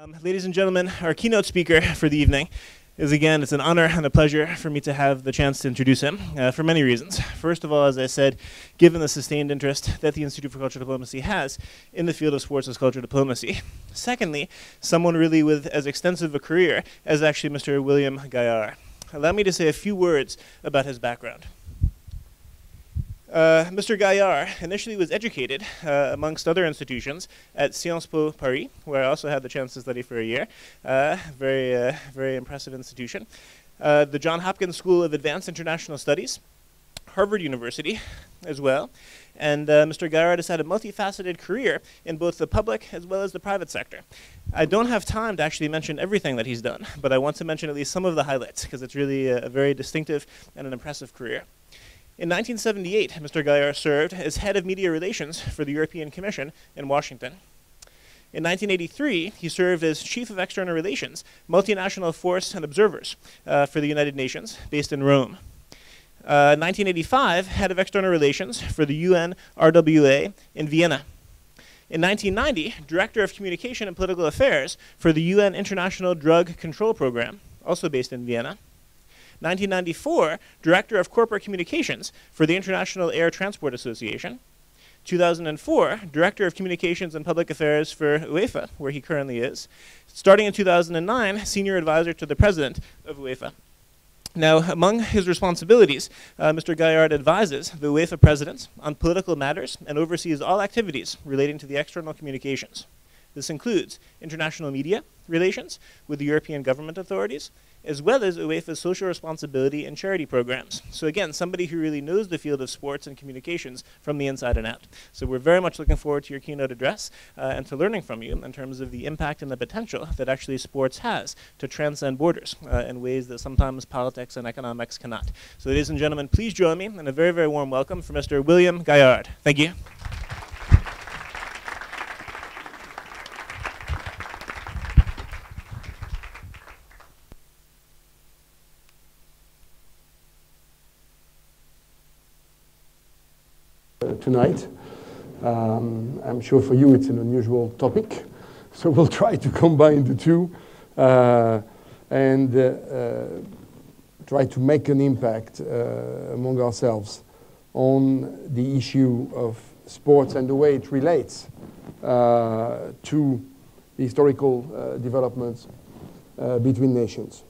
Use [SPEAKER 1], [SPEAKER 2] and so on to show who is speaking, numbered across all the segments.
[SPEAKER 1] Um, ladies and gentlemen, our keynote speaker for the evening is again, it's an honor and a pleasure for me to have the chance to introduce him uh, for many reasons. First of all, as I said, given the sustained interest that the Institute for Cultural Diplomacy has in the field of sports as cultural diplomacy. Secondly, someone really with as extensive a career as actually Mr. William Gaillard. Allow me to say a few words about his background. Uh, Mr. Gaillard initially was educated, uh, amongst other institutions, at Sciences Po Paris, where I also had the chance to study for a year. Uh, very, uh, very impressive institution. Uh, the John Hopkins School of Advanced International Studies, Harvard University as well. And uh, Mr. Gaillard has had a multifaceted career in both the public as well as the private sector. I don't have time to actually mention everything that he's done, but I want to mention at least some of the highlights because it's really a, a very distinctive and an impressive career. In 1978, Mr. Gaillard served as head of media relations for the European Commission in Washington. In 1983, he served as chief of external relations, multinational force and observers uh, for the United Nations, based in Rome. Uh, 1985, head of external relations for the UN RWA in Vienna. In 1990, director of communication and political affairs for the UN International Drug Control Program, also based in Vienna. 1994, Director of Corporate Communications for the International Air Transport Association. 2004, Director of Communications and Public Affairs for UEFA, where he currently is. Starting in 2009, Senior Advisor to the President of UEFA. Now, among his responsibilities, uh, Mr. Gaillard advises the UEFA president on political matters and oversees all activities relating to the external communications. This includes international media relations with the European government authorities, as well as UEFA's social responsibility and charity programs. So again, somebody who really knows the field of sports and communications from the inside and out. So we're very much looking forward to your keynote address uh, and to learning from you in terms of the impact and the potential that actually sports has to transcend borders uh, in ways that sometimes politics and economics cannot. So ladies and gentlemen, please join me in a very, very warm welcome for Mr. William Gaillard. Thank you.
[SPEAKER 2] Tonight. Um, I'm sure for you it's an unusual topic, so we'll try to combine the two uh, and uh, uh, try to make an impact uh, among ourselves on the issue of sports and the way it relates uh, to the historical uh, developments between nations.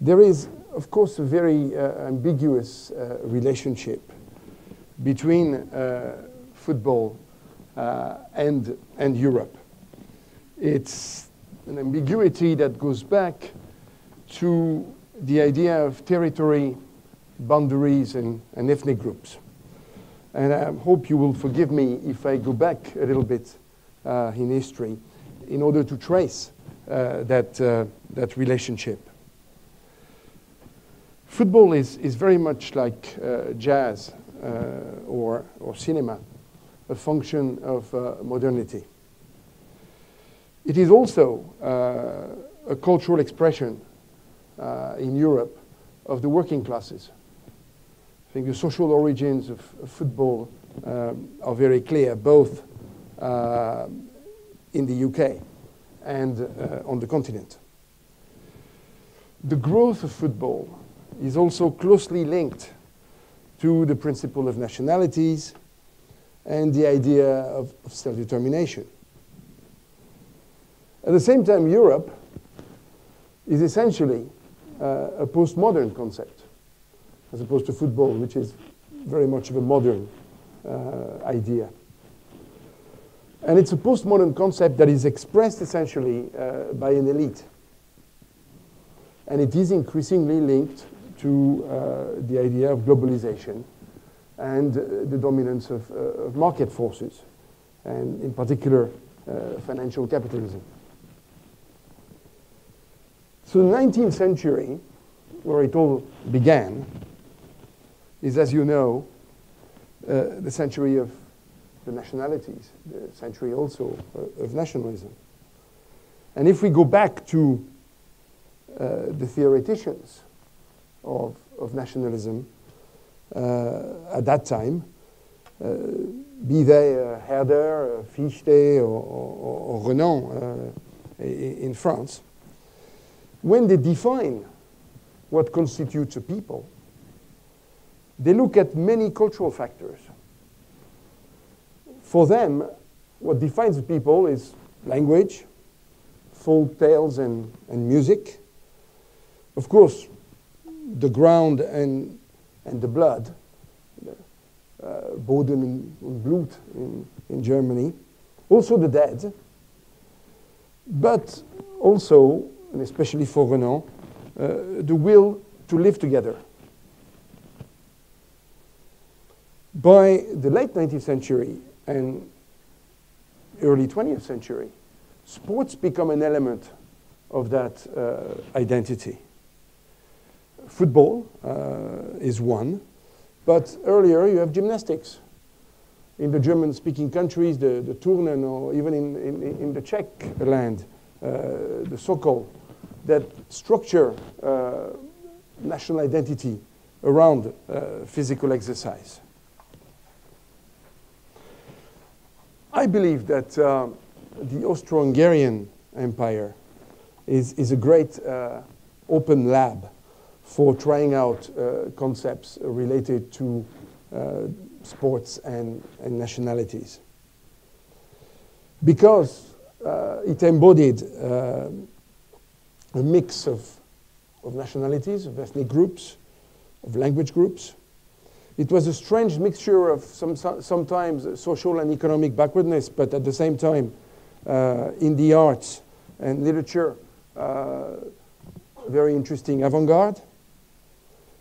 [SPEAKER 2] There is, of course, a very ambiguous relationship between uh, football uh, and, and Europe. It's an ambiguity that goes back to the idea of territory, boundaries, and, and ethnic groups. And I hope you will forgive me if I go back a little bit uh, in history in order to trace uh, that, uh, that relationship. Football is, is very much like uh, jazz or, or cinema, a function of uh, modernity. It is also uh, a cultural expression in Europe of the working classes. I think the social origins of, of football um, are very clear, both uh, in the UK and uh, on the continent. The growth of football is also closely linked to the principle of nationalities and the idea of, of self-determination. At the same time, Europe is essentially uh, a postmodern concept, as opposed to football, which is very much of a modern uh, idea. And it's a postmodern concept that is expressed essentially uh, by an elite. And it is increasingly linked to uh, the idea of globalization and uh, the dominance of, uh, of, market forces, and in particular, financial capitalism. So the 19th century, where it all began, is, as you know, uh, the century of the nationalities, the century also uh, of nationalism. And if we go back to uh, the theoreticians of, of nationalism uh, at that time, uh, be they uh, Herder, Fichte, or, or, or Renan, in France, when they define what constitutes a people, they look at many cultural factors. For them, what defines a people is language, folk tales and, and music. Of course, the ground and, and the blood, uh, Boden and Blut in, in Germany, also the dead, but also, and especially for Renan, uh, the will to live together. By the late 19th century and early 20th century, sports become an element of that uh, identity. Football uh, is one, but earlier you have gymnastics. In the German-speaking countries, the, the Turnen, or even in, in, in the Czech land, uh, the Sokol, that structure uh, national identity around uh, physical exercise. I believe that uh, the Austro-Hungarian Empire is, is a great uh, open lab for trying out uh, concepts related to uh, sports and, and, nationalities. Because uh, it embodied a mix of, of nationalities, of ethnic groups, of language groups, it was a strange mixture of some, sometimes social and economic backwardness, but at the same time, uh, in the arts and literature, uh, very interesting avant-garde.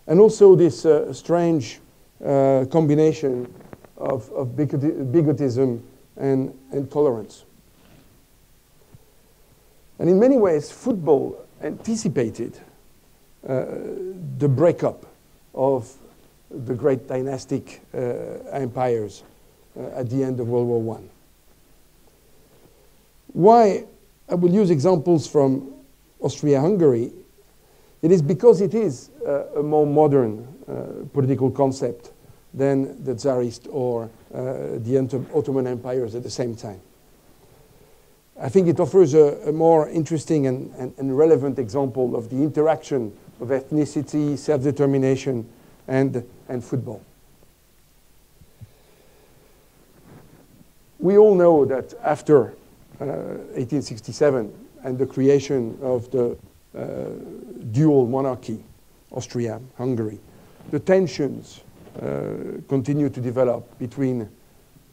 [SPEAKER 2] And also this uh, strange uh, combination of, of bigotism and, and tolerance. And in many ways, football anticipated uh, the breakup of the great dynastic uh, empires uh, at the end of World War I. Why I will use examples from Austria-Hungary, it is because it is uh, a more modern uh, political concept than the Tsarist or uh, the Ottoman empires at the same time. I think it offers a, a more interesting and, and, and relevant example of the interaction of ethnicity, self-determination, and, and football. We all know that after uh, 1867 and the creation of the uh, dual monarchy, Austria, Hungary, the tensions uh, continue to develop between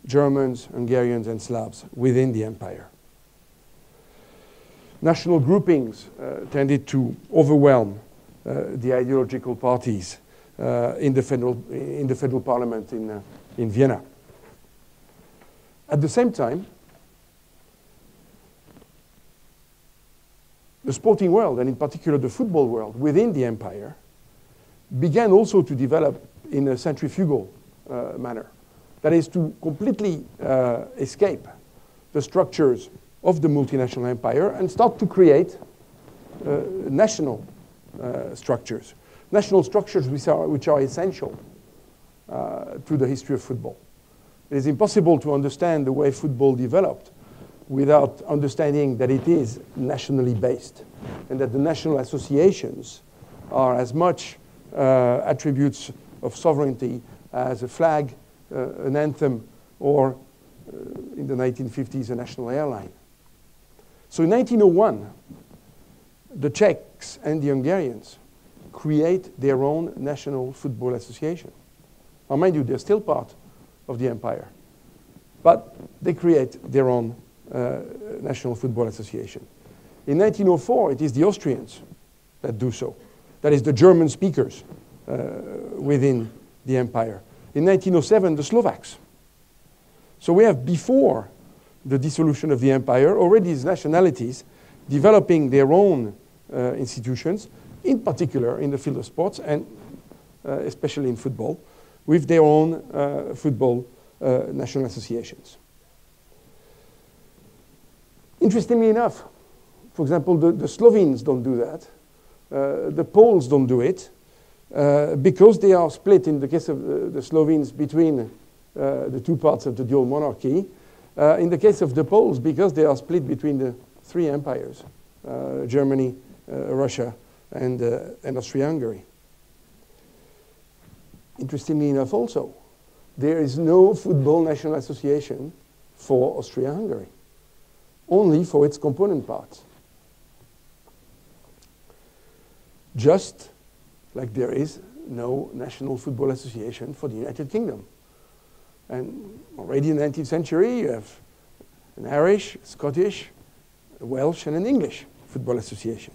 [SPEAKER 2] Germans, Hungarians, and Slavs within the empire. National groupings uh, tended to overwhelm uh, the ideological parties uh, in, the federal, in the federal parliament in, uh, in Vienna. At the same time, the sporting world, and in particular the football world within the empire, began also to develop in a centrifugal uh, manner. That is to completely uh, escape the structures of the multinational empire and start to create uh, national uh, structures national structures which are, which are essential uh, to the history of football. It is impossible to understand the way football developed without understanding that it is nationally based and that the national associations are as much uh, attributes of sovereignty as a flag, uh, an anthem, or uh, in the 1950s, a national airline. So in 1901, the Czechs and the Hungarians create their own national football association. Now, mind you, they're still part of the empire, but they create their own national football association. In 1904, it is the Austrians that do so. That is the German speakers uh, within the empire. In 1907, the Slovaks. So we have before the dissolution of the empire already these nationalities developing their own uh, institutions in particular in the field of sports and uh, especially in football, with their own uh, football uh, national associations. Interestingly enough, for example, the, the Slovenes don't do that. Uh, the Poles don't do it uh, because they are split in the case of the, the Slovenes between uh, the two parts of the dual monarchy. in the case of the Poles, because they are split between the three empires uh, Germany, uh, Russia, and, uh, and Austria-Hungary. Interestingly enough also, there is no football national association for Austria-Hungary, only for its component parts. Just like there is no national football association for the United Kingdom. And already in the 19th century, you have an Irish, Scottish, Welsh, and an English football association.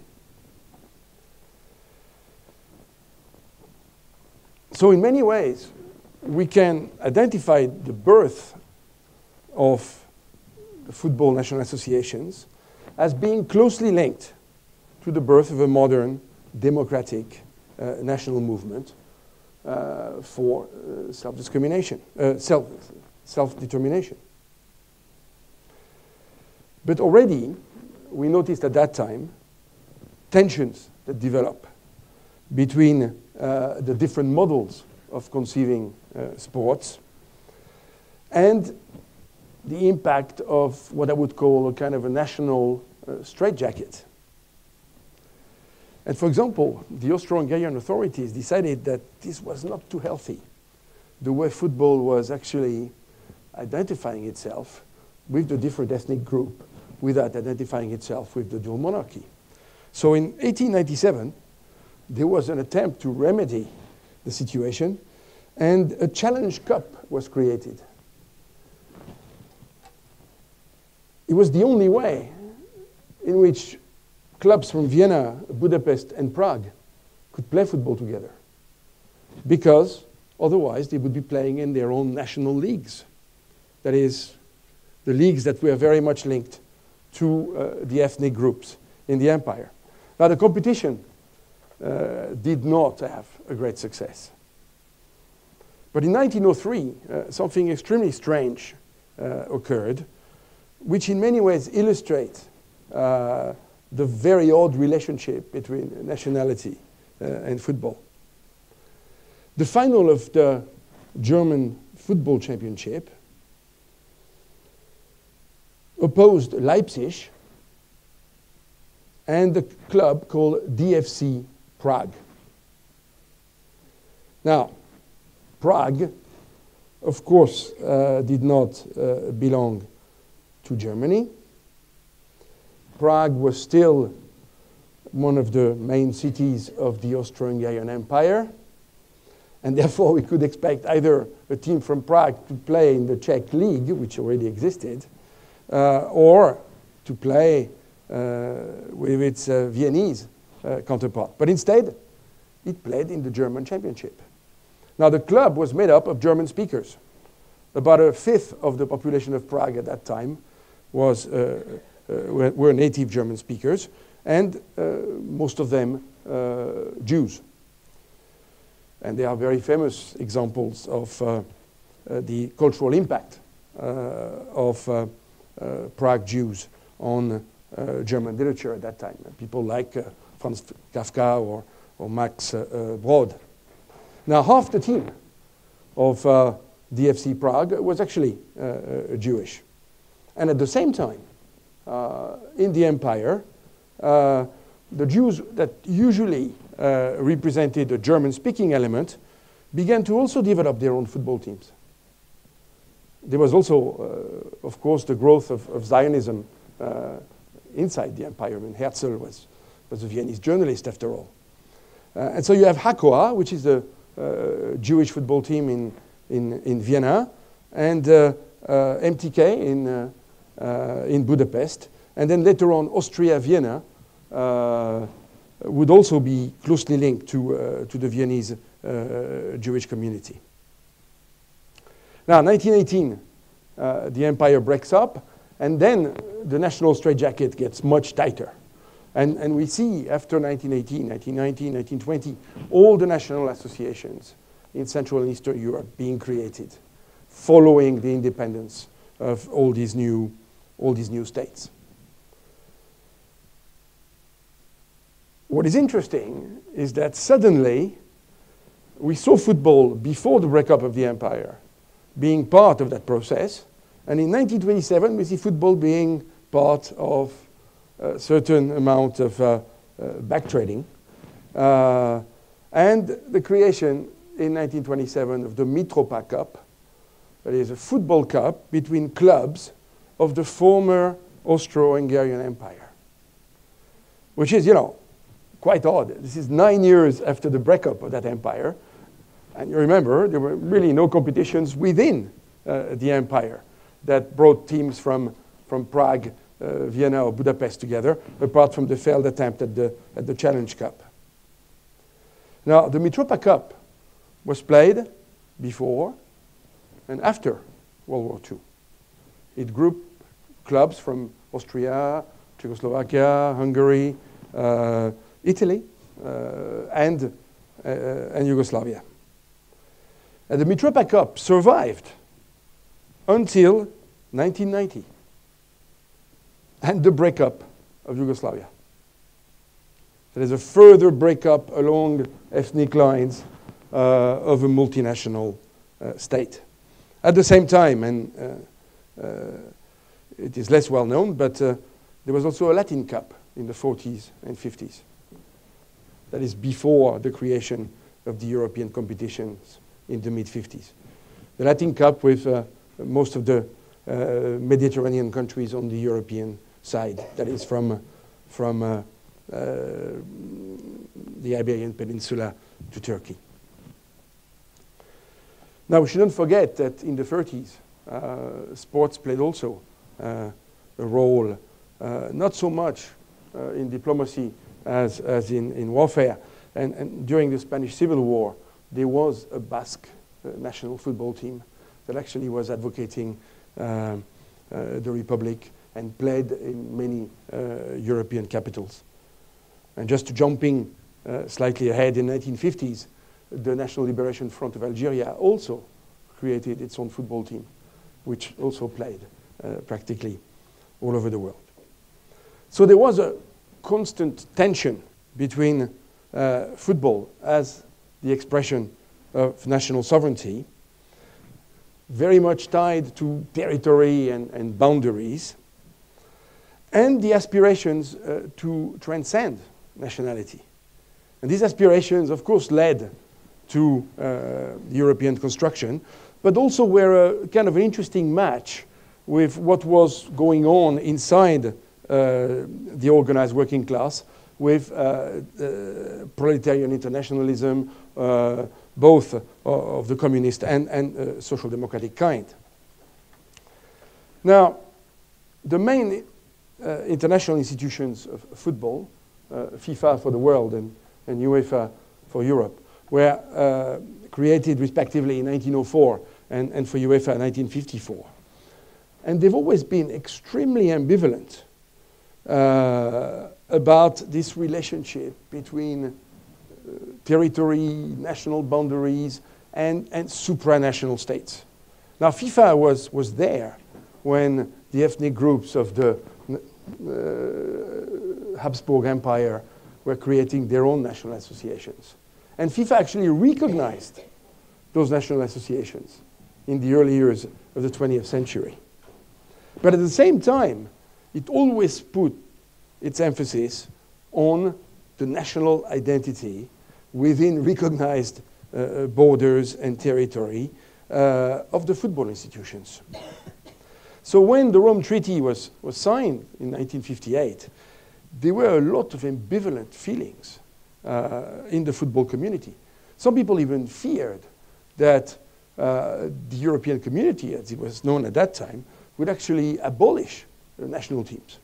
[SPEAKER 2] So in many ways, we can identify the birth of football national associations as being closely linked to the birth of a modern democratic uh, national movement uh, for uh, self-discrimination, uh, self, self-determination. But already, we noticed at that time tensions that develop between uh, the different models of conceiving uh, sports and the impact of what I would call a kind of a national uh, straitjacket. And for example, the Austro-Hungarian authorities decided that this was not too healthy. The way football was actually identifying itself with the different ethnic group without identifying itself with the dual monarchy. So in 1897, there was an attempt to remedy the situation, and a challenge cup was created. It was the only way in which clubs from Vienna, Budapest, and Prague could play football together. Because otherwise they would be playing in their own national leagues. That is, the leagues that were very much linked to uh, the ethnic groups in the empire. Now, the competition uh, did not have a great success. But in 1903, uh, something extremely strange uh, occurred, which in many ways illustrates uh, the very odd relationship between nationality uh, and football. The final of the German football championship opposed Leipzig and a club called DFC Prague. Now, Prague, of course, uh, did not uh, belong to Germany. Prague was still one of the main cities of the Austro-Hungarian Empire. And therefore, we could expect either a team from Prague to play in the Czech League, which already existed, uh, or to play uh, with its uh, Viennese uh, counterpart. But instead, it played in the German championship. Now, the club was made up of German speakers. About a fifth of the population of Prague at that time was uh, uh, were, were, native German speakers, and uh, most of them uh, Jews. And there are very famous examples of uh, uh, the cultural impact of Prague Jews on German literature at that time. People like Franz Kafka or, or Max Brod. Now, half the team of uh, DFC Prague was actually uh, Jewish. And at the same time, uh, in the empire, uh, the Jews that usually uh, represented the German speaking element began to also develop their own football teams. There was also, of course, the growth of, of Zionism inside the empire. I mean, Herzl was, was a Viennese journalist after all. Uh, and so you have Hakoah, which is uh, Jewish football team in, in, in Vienna, and uh, MTK in uh, in Budapest. And then later on, Austria Vienna uh, would also be closely linked to, uh, to the Viennese Jewish community. Now, 1918, the empire breaks up, and then the national straitjacket gets much tighter. And, and, we see after 1918, 1919, 1920, all the national associations in Central and Eastern Europe being created following the independence of all these new all these new states. What is interesting is that suddenly we saw football before the breakup of the empire being part of that process. And in 1927, we see football being part of a certain amount of uh, uh, back trading, uh, and the creation in 1927 of the Mitropa Cup, that is a football cup between clubs of the former Austro-Hungarian Empire, which is, you know, quite odd. This is nine years after the breakup of that empire, and you remember there were really no competitions within uh, the empire that brought teams from, from Prague, uh, Vienna, or Budapest together, apart from the failed attempt at the, at the Challenge Cup. Now, the Mitropa Cup was played before and after World War II. It grouped clubs from Austria, Czechoslovakia, Hungary, uh, Italy, uh, and, uh, and Yugoslavia. And the Mitropa Cup survived until 1990 and the breakup of Yugoslavia. There is a further breakup along ethnic lines uh, of a multinational uh, state. At the same time, and uh, uh it is less well known, but uh, there was also a Latin Cup in the 40s and 50s. That is before the creation of the European competitions in the mid 50s. The Latin Cup with uh, most of the Mediterranean countries on the European side, that is from, from uh, uh, the Iberian Peninsula to Turkey. Now, we shouldn't forget that in the 30s, uh, sports played also uh, a role, uh, not so much uh, in diplomacy as, as in, in warfare. And, and, during the Spanish Civil War, there was a Basque national football team that actually was advocating the Republic and played in many uh, European capitals. And just jumping uh, slightly ahead in the 1950s, the National Liberation Front of Algeria also created its own football team, which also played uh, practically all over the world. So there was a constant tension between uh, football as the expression of national sovereignty, very much tied to territory and, and boundaries, and the aspirations uh, to transcend nationality. And these aspirations, of course, led to uh, European construction, but also were a kind of an interesting match with what was going on inside uh, the organized working class with uh, uh, proletarian internationalism, uh, both of the communist and, and social democratic kind. Now, the main uh, international institutions of football, uh, FIFA for the world and, and UEFA for Europe, were uh, created respectively in 1904 and, and for UEFA in 1954. And they've always been extremely ambivalent uh, about this relationship between uh, territory, national boundaries, and, and supranational states. Now, FIFA was, was there when the ethnic groups of the uh, Habsburg Empire were creating their own national associations. And FIFA actually recognized those national associations in the early years of the 20th century. But at the same time, it always put its emphasis on the national identity within recognized uh, borders and territory uh, of the football institutions. So when the Rome Treaty was, was signed in 1958, there were a lot of ambivalent feelings uh, in the football community. Some people even feared that uh, the European community, as it was known at that time, would actually abolish the national teams.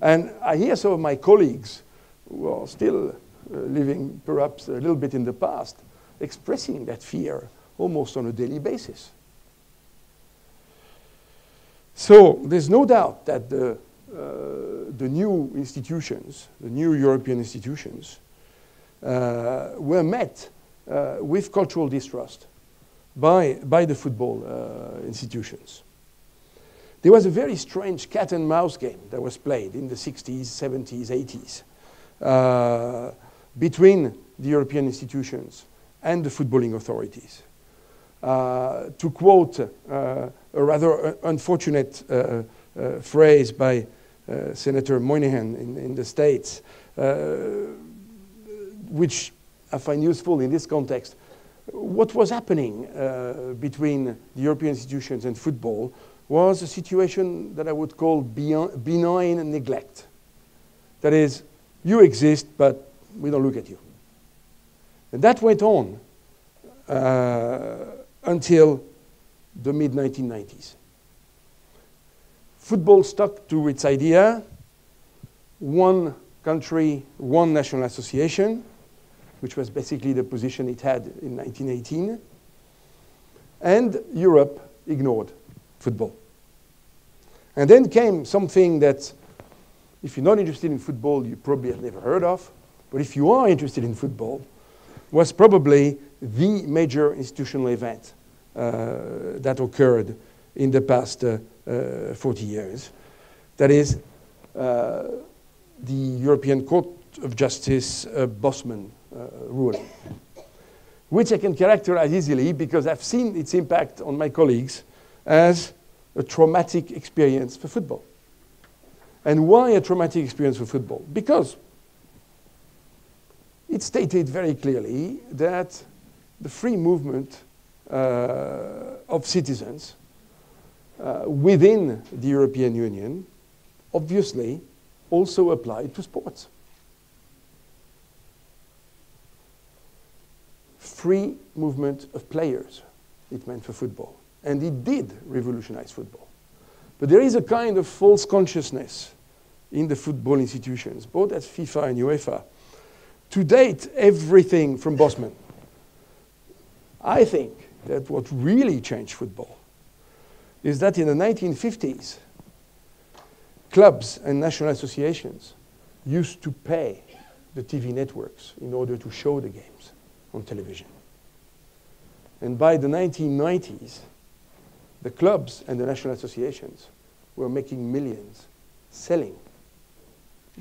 [SPEAKER 2] And I hear some of my colleagues who are still uh, living perhaps a little bit in the past expressing that fear almost on a daily basis. So there's no doubt that the, uh, the new institutions, the new European institutions, were met uh, with cultural distrust by, by the football uh, institutions. There was a very strange cat and mouse game that was played in the 60s, 70s, 80s between the European institutions and the footballing authorities. Uh, to quote uh, a rather unfortunate uh, phrase by uh, Senator Moynihan in, in the States, uh, which I find useful in this context. What was happening uh, between the European institutions and football was a situation that I would call benign neglect. That is, you exist, but we don't look at you. And that went on uh, until the mid 1990s. Football stuck to its idea one country, one national association, which was basically the position it had in 1918. And Europe ignored football. And then came something that, if you're not interested in football, you probably have never heard of. But if you are interested in football, was probably the major institutional event uh, that occurred in the past uh, uh, 40 years. That is uh, the European Court of Justice uh, Bosman uh, ruling, which I can characterize easily because I've seen its impact on my colleagues as a traumatic experience for football. And why a traumatic experience for football? Because it stated very clearly that the free movement uh, of citizens uh, within the European Union obviously also applied to sports. Free movement of players, it meant for football. And it did revolutionize football. But there is a kind of false consciousness in the football institutions, both at FIFA and UEFA. To date, everything from Bosman. I think that what really changed football is that in the 1950s, clubs and national associations used to pay the TV networks in order to show the games on television. And by the 1990s, the clubs and the national associations were making millions selling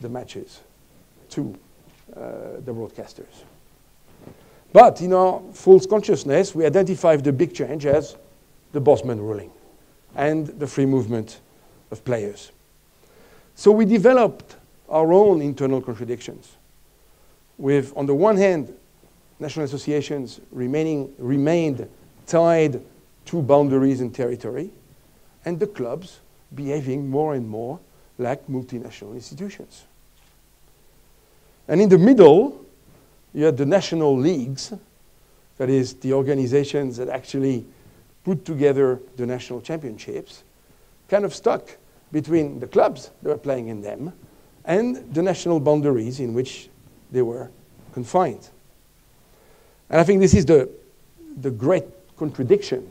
[SPEAKER 2] the matches to uh, the broadcasters. But in our false consciousness, we identified the big change as the Bosman ruling and the free movement of players. So we developed our own internal contradictions with, on the one hand, national associations remaining, remained tied to boundaries and territory, and the clubs behaving more and more like multinational institutions. And in the middle, you had the national leagues, that is, the organizations that actually put together the national championships, kind of stuck between the clubs that were playing in them and the national boundaries in which they were confined. And I think this is the, the great contradiction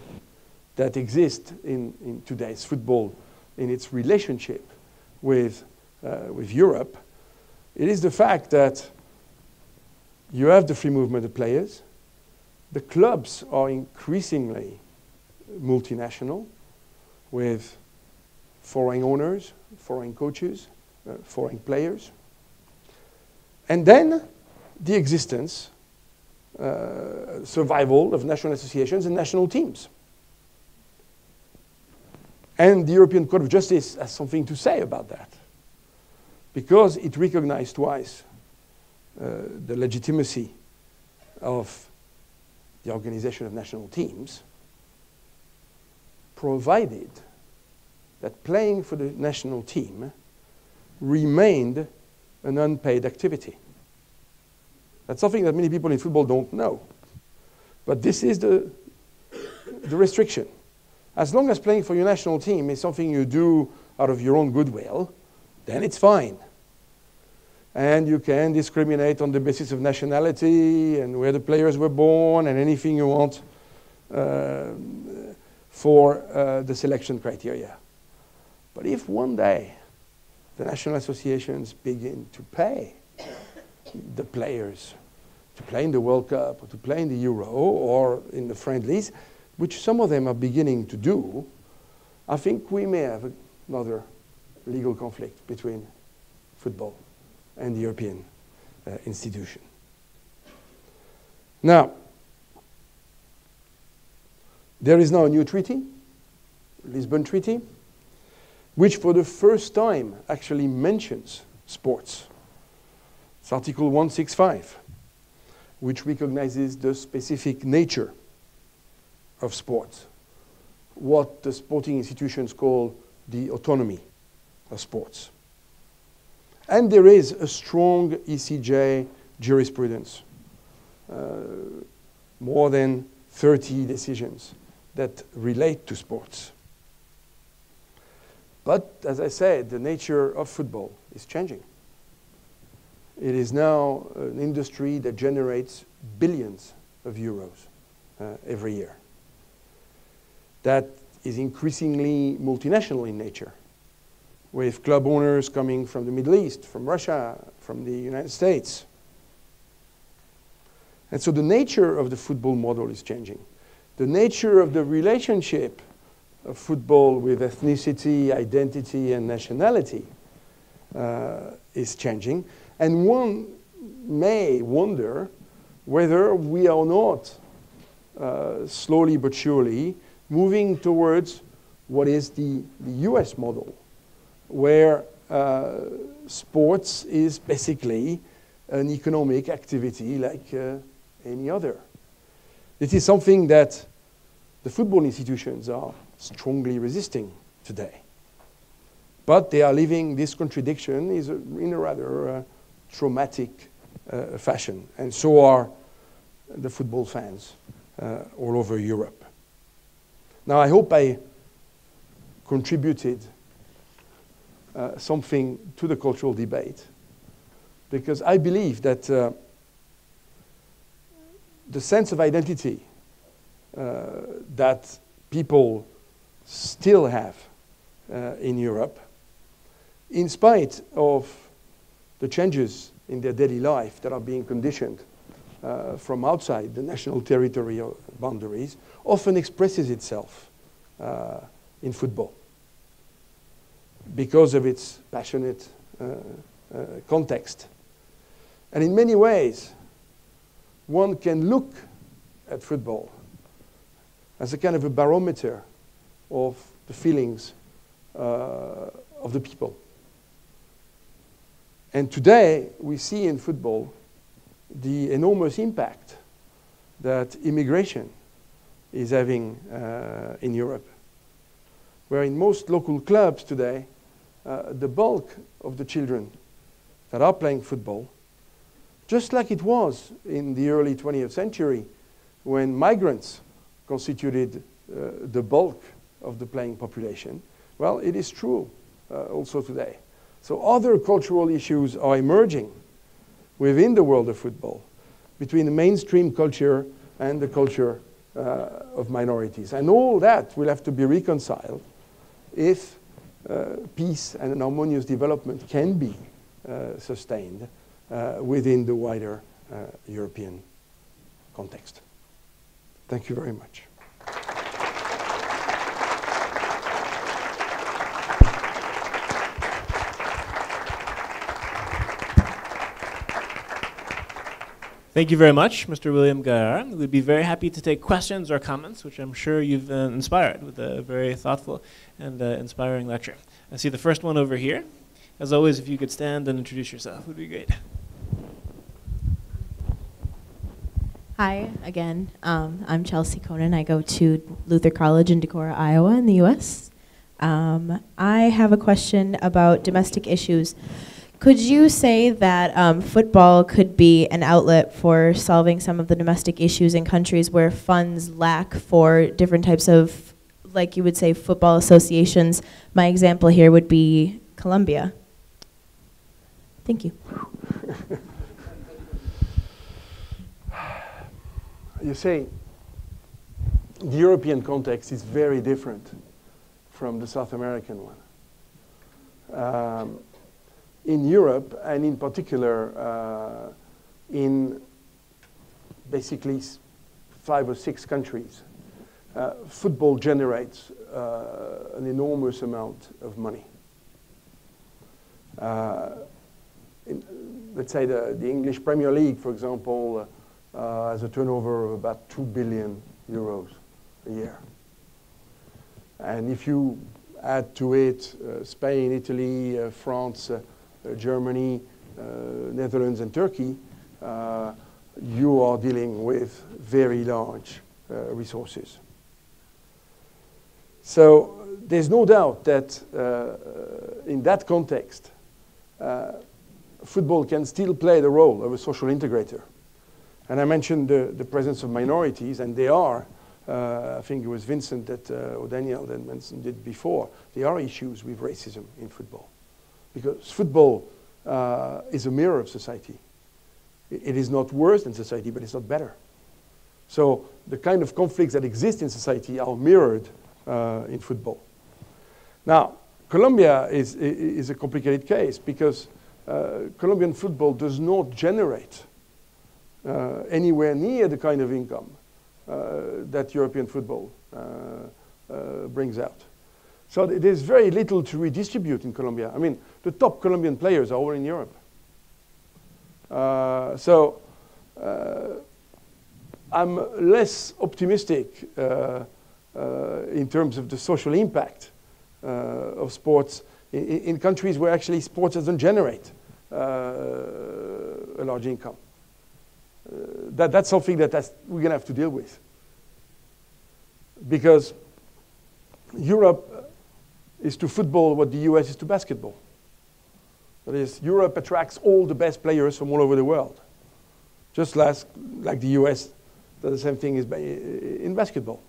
[SPEAKER 2] that exists in, in today's football in its relationship with, uh, with Europe. It is the fact that you have the free movement of players. The clubs are increasingly multinational with foreign owners, foreign coaches, uh, foreign players. And then the existence uh, survival of national associations and national teams. And the European Court of Justice has something to say about that because it recognized twice uh, the legitimacy of the organization of national teams, provided that playing for the national team remained an unpaid activity. That's something that many people in football don't know. But this is the, the restriction. As long as playing for your national team is something you do out of your own goodwill, then it's fine. And you can discriminate on the basis of nationality and where the players were born and anything you want uh, for uh, the selection criteria. But if one day the national associations begin to pay the players to play in the World Cup or to play in the Euro or in the friendlies, which some of them are beginning to do, I think we may have another legal conflict between football and the European uh, institution. Now, there is now a new treaty, Lisbon Treaty. which for the first time actually mentions sports. It's Article 165, which recognizes the specific nature of sports, what the sporting institutions call the autonomy of sports. And there is a strong ECJ jurisprudence, uh, more than 30 decisions that relate to sports. But as I said, the nature of football is changing. It is now an industry that generates billions of euros uh, every year. That is increasingly multinational in nature, with club owners coming from the Middle East, from Russia, from the United States. And so the nature of the football model is changing. The nature of the relationship of football with ethnicity, identity, and nationality uh, is changing. And one may wonder whether we are not uh, slowly but surely moving towards what is the, the US model, where uh, sports is basically an economic activity like uh, any other. This is something that the football institutions are strongly resisting today. But they are living this contradiction is a, in a rather uh, traumatic uh, fashion, and so are the football fans uh, all over Europe. Now, I hope I contributed uh, something to the cultural debate, because I believe that uh, the sense of identity uh, that people still have uh, in Europe, in spite of the changes in their daily life that are being conditioned uh, from outside the national territorial boundaries, often expresses itself uh, in football because of its passionate uh, uh, context. And in many ways, one can look at football as a kind of a barometer of the feelings uh, of the people. And today, we see in football the enormous impact that immigration is having uh, in Europe. Where in most local clubs today, uh, the bulk of the children that are playing football, just like it was in the early 20th century when migrants constituted uh, the bulk of the playing population, well, it is true uh, also today. So other cultural issues are emerging within the world of football between the mainstream culture and the culture uh, of minorities. And all that will have to be reconciled if uh, peace and an harmonious development can be uh, sustained uh, within the wider uh, European context. Thank you very much.
[SPEAKER 1] Thank you very much, Mr. William Gaillard. We'd be very happy to take questions or comments, which I'm sure you've uh, inspired with a very thoughtful and uh, inspiring lecture. I see the first one over here. As always, if you could stand and introduce yourself, would be great.
[SPEAKER 3] Hi, again. Um, I'm Chelsea Conan. I go to Luther College in Decorah, Iowa, in the U.S. Um, I have a question about domestic issues. Could you say that um, football could be an outlet for solving some of the domestic issues in countries where funds lack for different types of, like you would say, football associations? My example here would be Colombia. Thank you.
[SPEAKER 2] you say the European context is very different from the South American one. Um, in Europe, and in particular uh, in basically five or six countries, uh, football generates uh, an enormous amount of money. Uh, in, let's say the, the English Premier League, for example, uh, has a turnover of about 2 billion euros a year. And if you add to it uh, Spain, Italy, uh, France, uh, Uh, Germany, uh, Netherlands, and Turkey, uh, you are dealing with very large resources. So there's no doubt that in that context, football can still play the role of a social integrator. And I mentioned the, the presence of minorities, and they are uh, I think it was Vincent that, uh, or Daniel that mentioned it before. There are issues with racism in football because football uh, is a mirror of society. It, is not worse than society, but it's not better. So the kind of conflicts that exist in society are mirrored uh, in football. Now, Colombia is, is a complicated case because uh, Colombian football does not generate uh, anywhere near the kind of income uh, that European football uh, uh, brings out. So there's very little to redistribute in Colombia. I mean, the top Colombian players are all in Europe. so I'm less optimistic uh, uh, in terms of the social impact uh, of sports in, in, countries where actually sports doesn't generate a large income. Uh, that, that's something that that's, we're going to have to deal with. Because Europe is to football what the US is to basketball. That is, Europe attracts all the best players from all over the world. Just last, like the US, does the same thing in basketball.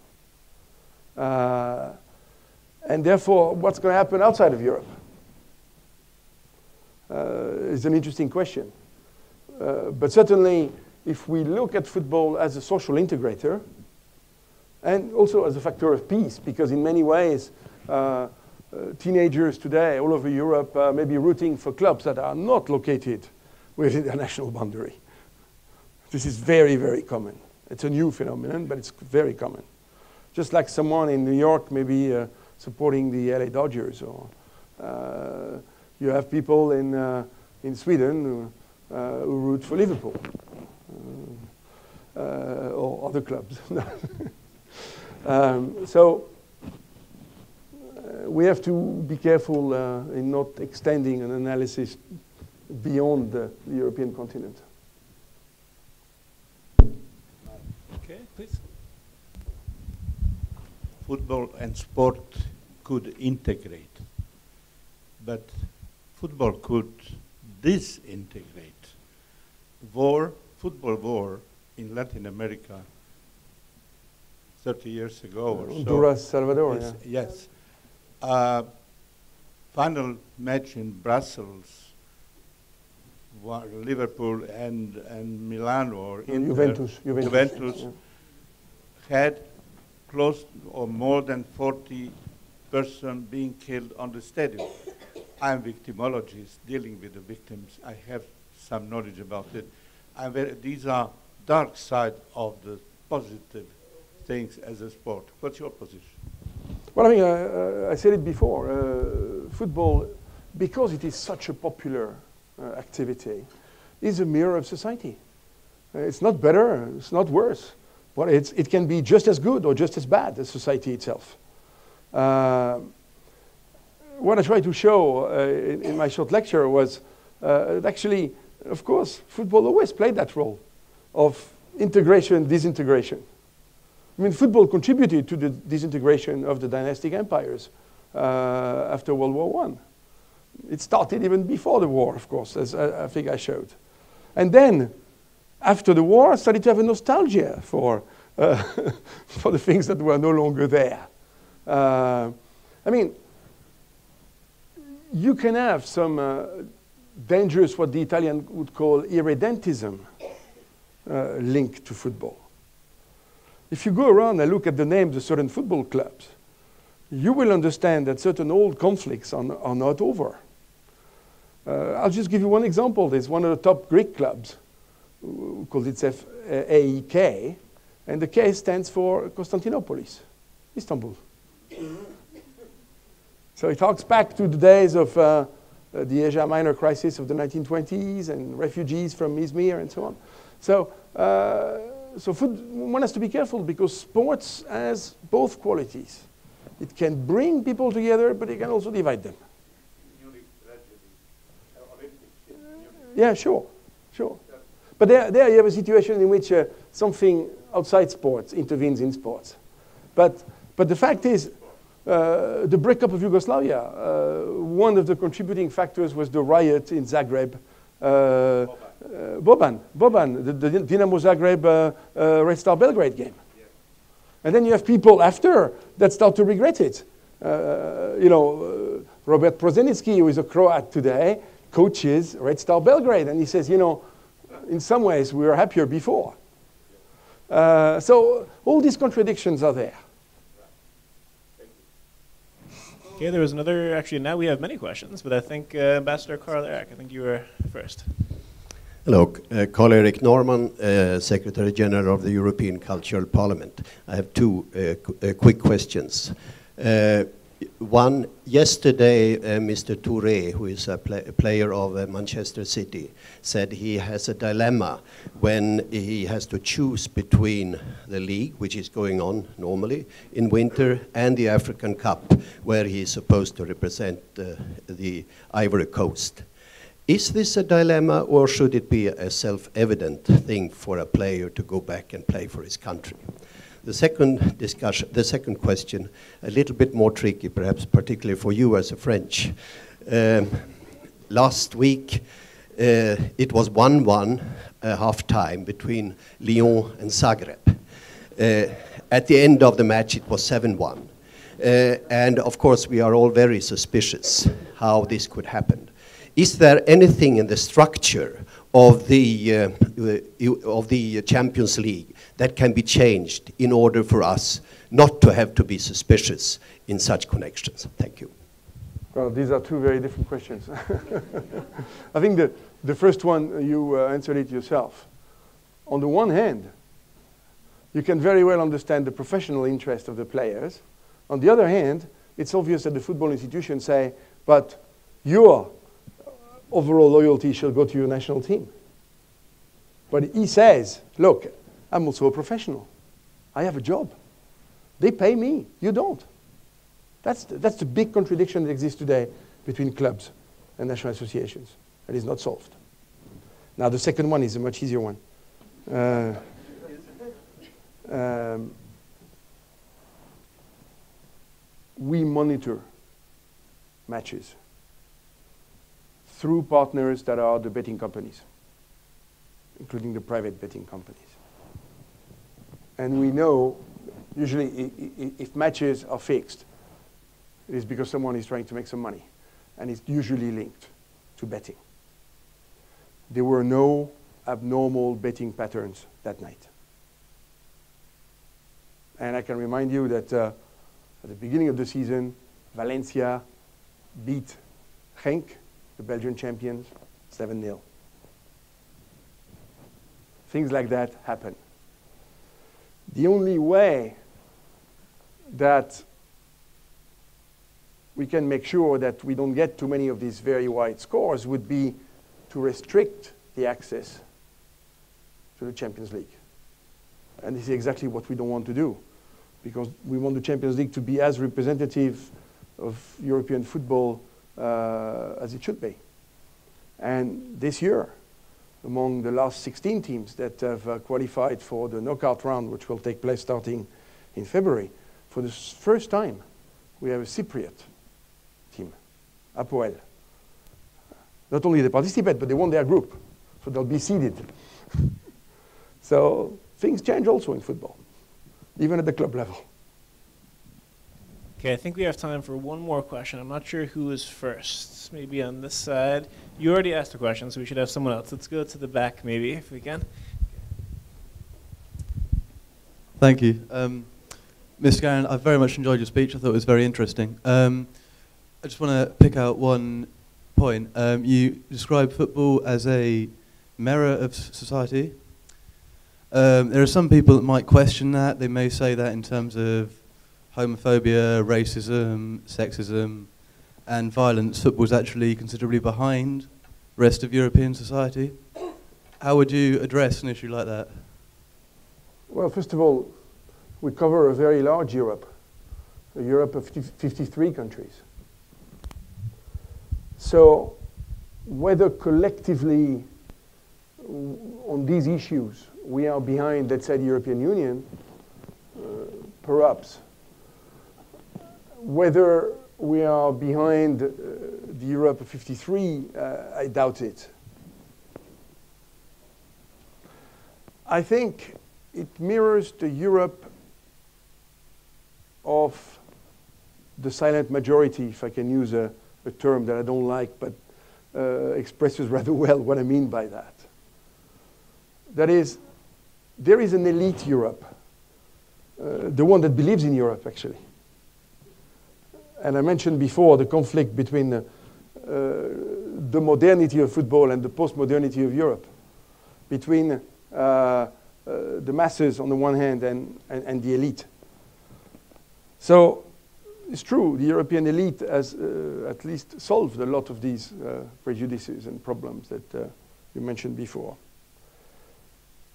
[SPEAKER 2] Uh, and therefore, what's going to happen outside of Europe? Uh, is an interesting question. Uh, but certainly, if we look at football as a social integrator, and also as a factor of peace, because in many ways, uh, teenagers today all over Europe uh, may be rooting for clubs that are not located within their national boundary. This is very, very common. It's a new phenomenon, but it's very common. Just like someone in New York maybe uh, supporting the LA Dodgers, or uh, you have people in, uh, in Sweden who, who root for Liverpool. Uh, or other clubs. um, so uh, we have to be careful uh, in not extending an analysis beyond the, the European continent.
[SPEAKER 4] Okay, please. Football and sport could integrate, but football could disintegrate. War football war in Latin America 30 years ago or
[SPEAKER 2] Honduras, so. Salvador,
[SPEAKER 4] yeah. Yes. Uh, final match in Brussels, Liverpool and, and Milan or
[SPEAKER 2] in Juventus,
[SPEAKER 4] Juventus, Juventus yeah. had close or more than 40 persons being killed on the stadium. I'm victimologist dealing with the victims. I have some knowledge about it very, these are dark side of the positive things as a sport. What's your position?
[SPEAKER 2] Well, I mean, uh, I said it before. Uh, football, because it is such a popular uh, activity, is a mirror of society. Uh, it's not better, it's not worse, but it can be just as good or just as bad as society itself. Uh, what I tried to show uh, in, in, my short lecture was actually of course, football always played that role of integration, disintegration. I mean, football contributed to the disintegration of the dynastic empires uh, after World War I. It started even before the war, of course, as I, I, think I showed. And then, after the war, I started to have a nostalgia for, uh, for the things that were no longer there. Uh, I mean, you can have some uh, dangerous, what the Italian would call irredentism, uh, linked to football. If you go around and look at the names of certain football clubs, you will understand that certain old conflicts are, are not over. Uh, I'll just give you one example. There's one of the top Greek clubs called itself uh, AEK, and the K stands for Constantinopolis, Istanbul. so it harks back to the days of uh, uh, the Asia Minor crisis of the 1920s and refugees from Izmir and so on. So, uh, so food, one has to be careful because sports has both qualities. It can bring people together, but it can also divide them. Yeah, sure, sure. But there, there you have a situation in which uh, something outside sports intervenes in sports. But, but the fact is, uh, the breakup of Yugoslavia, uh, one of the contributing factors was the riot in Zagreb. Uh, Boban, Boban, the, the Dinamo Zagreb uh, uh, Red Star Belgrade game. And then you have people after that start to regret it. Uh, you know, Robert Prosinecki, who is a Croat today, coaches Red Star Belgrade, and he says, you know, in some ways we were happier before. Uh, so all these contradictions are there.
[SPEAKER 1] Okay, there was another, actually now we have many questions, but I think uh, Ambassador Karl Erik, I think you were first.
[SPEAKER 5] Hello, uh, Karl Erik Norman, uh, Secretary General of the European Cultural Parliament. I have two uh, uh, quick questions. Uh, one, yesterday, uh, Mr. Touré, who is a, pl player of Manchester City, said he has a dilemma when he has to choose between the league, which is going on normally in winter, and the African Cup, where he is supposed to represent the Ivory Coast. Is this a dilemma, or should it be a self-evident thing for a player to go back and play for his country? The second discussion, the second question, a little bit more tricky, perhaps particularly for you as a French. Um, last week, uh, it was 1-1 uh, half time between Lyon and Zagreb. Uh, at the end of the match, it was 7-1. Uh, and of course, we are all very suspicious how this could happen. Is there anything in the structure of the, uh, uh, of the Champions League that can be changed in order for us not to have to be suspicious in such connections? Thank you.
[SPEAKER 2] Well, these are two very different questions. I think the, the first one, you uh, answered it yourself. On the one hand, you can very well understand the professional interest of the players. On the other hand, it's obvious that the football institutions say, but your overall loyalty shall go to your national team. But he says, look, I'm also a professional. I have a job. They pay me. You don't. That's the, that's the big contradiction that exists today between clubs and national associations. That is not solved. Now, the second one is a much easier one. Uh, um, we monitor matches through partners that are the betting companies, including the private betting companies. And we know, usually, if matches are fixed, it is because someone is trying to make some money. And it's usually linked to betting. There were no abnormal betting patterns that night. And I can remind you that uh, at the beginning of the season, Valencia beat Genk, the Belgian champions, 7 0. Things like that happen. The only way that we can make sure that we don't get too many of these very wide scores would be to restrict the access to the Champions League. And this is exactly what we don't want to do because we want the Champions League to be as representative of European football uh, as it should be. And this year, among the last 16 teams that have uh, qualified for the knockout round, which will take place starting in February, for the first time, we have a Cypriot team, Apoel. Not only they participate, but they won their group, so they'll be seeded. so things change also in football, even at the club level.
[SPEAKER 1] Okay, I think we have time for one more question. I'm not sure who is first. Maybe on this side. You already asked a question, so we should have someone else. Let's go to the back, maybe, if we can.
[SPEAKER 6] Thank you. Um, Mr. Garron, I very much enjoyed your speech. I thought it was very interesting. Um, I just want to pick out one point. Um, you describe football as a mirror of society. Um, there are some people that might question that. They may say that in terms of homophobia, racism, sexism, and violence, is actually considerably behind the rest of European society. How would you address an issue like that?
[SPEAKER 2] Well, first of all, we cover a very large Europe. a Europe of 53 countries. So whether collectively on these issues we are behind, let's say, the European Union, uh, perhaps. Whether we are behind uh, the Europe of 53, uh, I doubt it. I think it mirrors the Europe of the silent majority, if I can use a, a term that I don't like, but uh, expresses rather well what I mean by that. That is, there is an elite Europe, uh, the one that believes in Europe, actually. And I mentioned before the conflict between uh, the modernity of football and the post-modernity of Europe, between uh, uh, the masses on the one hand and, and, and, the elite. So it's true, the European elite has uh, at least solved a lot of these uh, prejudices and problems that you mentioned before.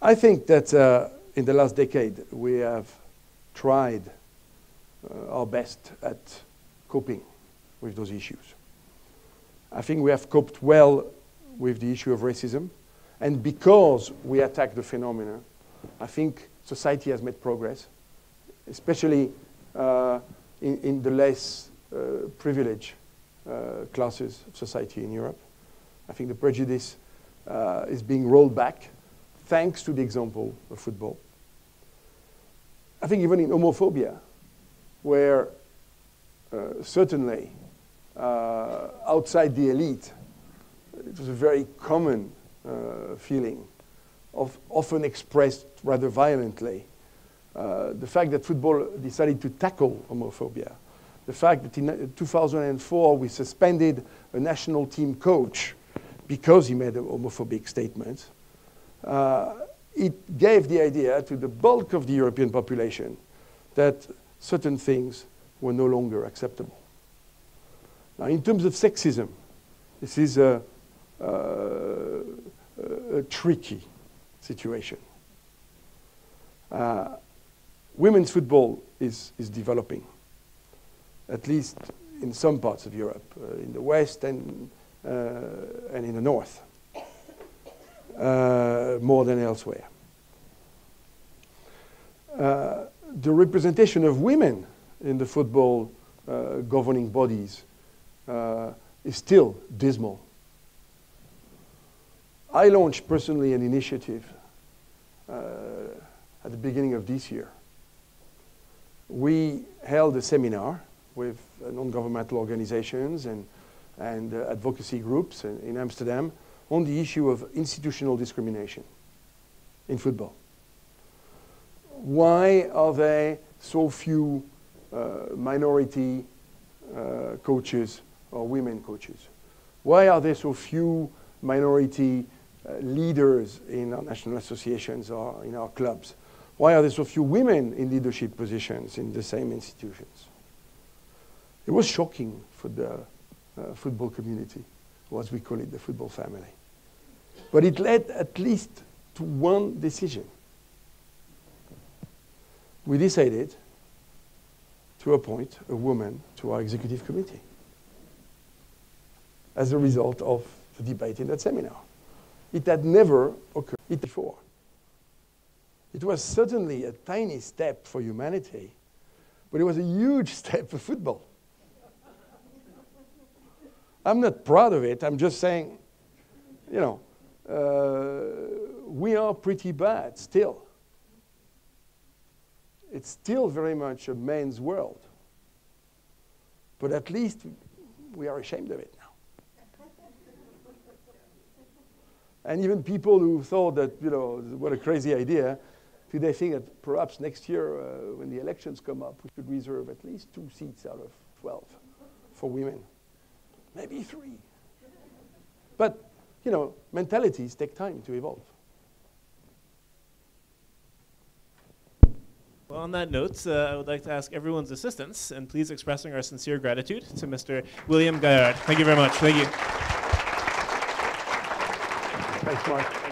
[SPEAKER 2] I think that uh, in the last decade we have tried uh, our best at coping with those issues. I think we have coped well with the issue of racism. And because we attack the phenomena, I think society has made progress, especially uh, in, in, the less uh, privileged uh, classes of society in Europe. I think the prejudice uh, is being rolled back thanks to the example of football. I think even in homophobia, where certainly uh, outside the elite, it was a very common uh, feeling, of often expressed rather violently. Uh, the fact that football decided to tackle homophobia, the fact that in 2004 we suspended a national team coach because he made a homophobic statement, uh, it gave the idea to the bulk of the European population that certain things were no longer acceptable. Now, in terms of sexism, this is a, a, a tricky situation. Uh, women's football is, is developing, at least in some parts of Europe, uh, in the West and, uh, and in the North uh, more than elsewhere. Uh, the representation of women in the football uh, governing bodies uh, is still dismal. I launched personally an initiative uh, at the beginning of this year. We held a seminar with non-governmental organizations and, and uh, advocacy groups in, in Amsterdam on the issue of institutional discrimination in football. Why are there so few minority uh, coaches or women coaches? Why are there so few minority uh, leaders in our national associations or in our clubs? Why are there so few women in leadership positions in the same institutions? It was shocking for the uh, football community as we call it, the football family. But it led at least to one decision. We decided to appoint a woman to our executive committee as a result of the debate in that seminar. It had never occurred before. It was certainly a tiny step for humanity, but it was a huge step for football. I'm not proud of it. I'm just saying, you know, uh, we are pretty bad still. It's still very much a man's world. But at least we are ashamed of it now. and even people who thought that, you know, what a crazy idea, today think that perhaps next year, uh, when the elections come up, we should reserve at least two seats out of 12 for women maybe three. But, you know, mentalities take time to evolve.
[SPEAKER 1] Well, on that note, uh, I would like to ask everyone's assistance and please expressing our sincere gratitude to Mr. William Gaillard. Thank you very much. Thank you.
[SPEAKER 2] Thanks, Mark.